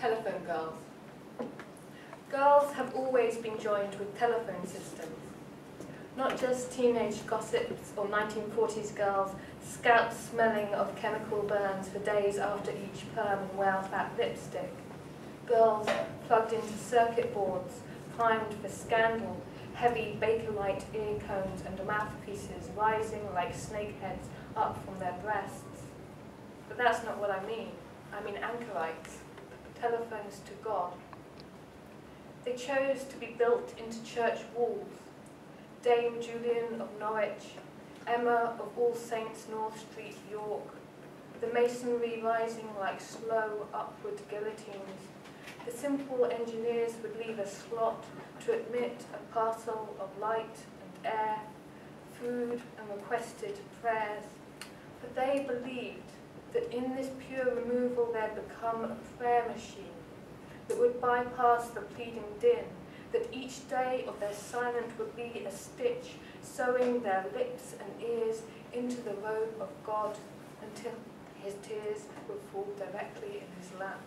Telephone girls. Girls have always been joined with telephone systems. Not just teenage gossips or 1940s girls scout smelling of chemical burns for days after each perm and well-fat lipstick. Girls plugged into circuit boards, primed for scandal, heavy Bakelite ear cones and mouthpieces rising like snakeheads up from their breasts. But that's not what I mean. I mean anchorites, telephones to God. They chose to be built into church walls. Dame Julian of Norwich, Emma of All Saints North Street, York, the masonry rising like slow upward guillotines. The simple engineers would leave a slot to admit a parcel of light and air, food and requested prayers. For they believed that in this pure removal there'd become a prayer machine that would bypass the pleading din, that each day of their silent would be a stitch sewing their lips and ears into the robe of God until his tears would fall directly in his lap.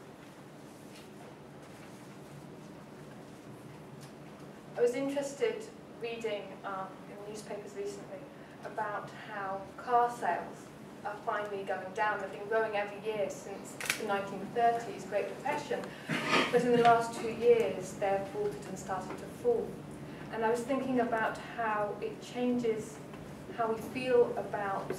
I was interested reading um, in newspapers recently about how car sales are finally going down. They've been growing every year since the 1930s, Great Depression, but in the last two years they've faltered and started to fall. And I was thinking about how it changes how we feel about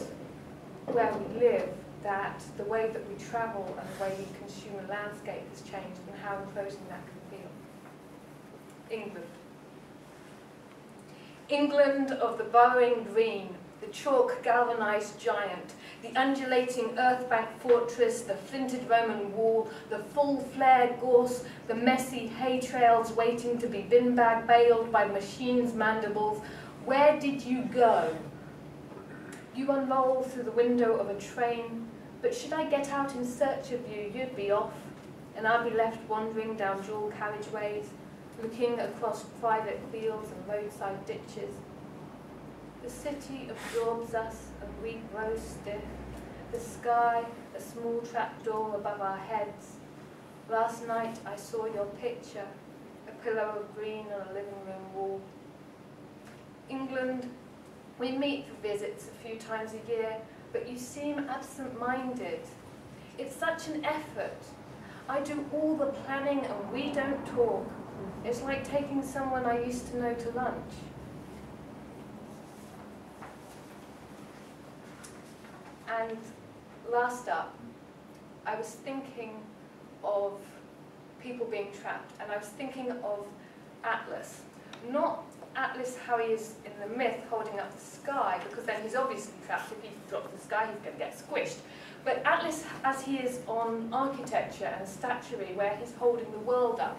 where we live, that the way that we travel and the way we consume a landscape has changed and how imposing that can feel. England. England of the burrowing green, the chalk galvanized giant, the undulating earthbank fortress, the flinted Roman wall, the full flared gorse, the messy hay trails waiting to be bin bag baled by machines' mandibles. Where did you go? You unroll through the window of a train, but should I get out in search of you, you'd be off, and I'd be left wandering down dual carriageways, looking across private fields and roadside ditches. The city absorbs us and we grow stiff. The sky, a small trapdoor above our heads. Last night I saw your picture, a pillow of green on a living room wall. England, we meet for visits a few times a year, but you seem absent-minded. It's such an effort. I do all the planning and we don't talk. It's like taking someone I used to know to lunch. And last up, I was thinking of people being trapped, and I was thinking of Atlas. Not Atlas how he is in the myth holding up the sky, because then he's obviously trapped. If he drops the sky, he's going to get squished. But Atlas as he is on architecture and statuary, where he's holding the world up.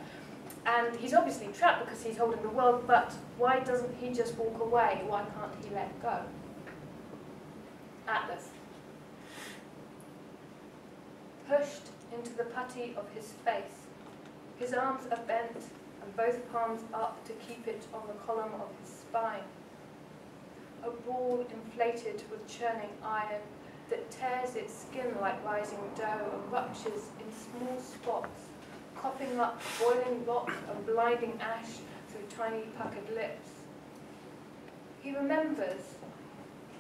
And he's obviously trapped because he's holding the world, but why doesn't he just walk away? Why can't he let go? Atlas pushed into the putty of his face. His arms are bent and both palms up to keep it on the column of his spine. A ball inflated with churning iron that tears its skin like rising dough and ruptures in small spots, coughing up boiling rock and blinding ash through tiny puckered lips. He remembers,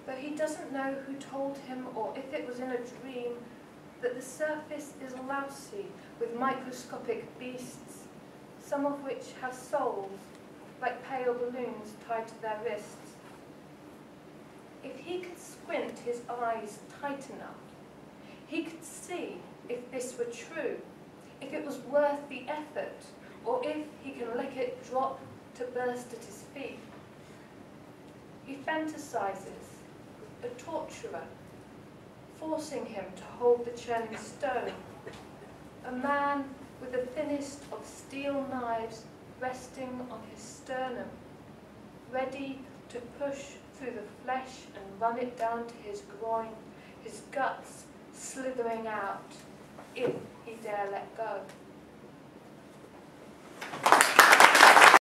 but he doesn't know who told him or if it was in a dream that the surface is lousy with microscopic beasts, some of which have souls, like pale balloons tied to their wrists. If he could squint his eyes tight enough, he could see if this were true, if it was worth the effort, or if he can let it drop to burst at his feet. He fantasizes, a torturer, forcing him to hold the churning stone. A man with the thinnest of steel knives resting on his sternum, ready to push through the flesh and run it down to his groin, his guts slithering out, if he dare let go.